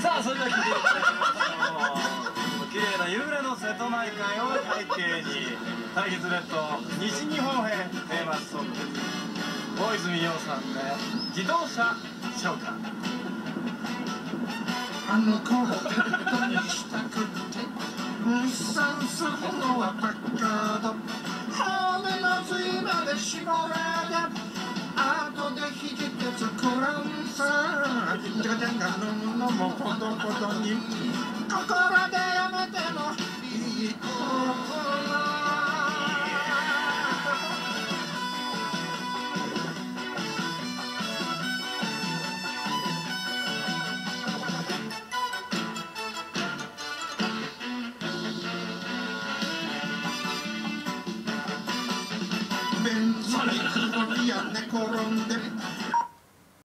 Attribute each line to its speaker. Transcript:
Speaker 1: さあそれでは聞いていただきましょう綺麗な夕暮れの瀬戸内海を背景に対決列島西日本編テーマソング大泉洋さんで自動車召喚
Speaker 2: あの子をペットにしたくって日産するのはパッカード骨の髄まで絞られ後でひじて作らんさじゃがじゃが飲むのもほどほどに心でやめてもいい子ベンツに黒い屋根転んで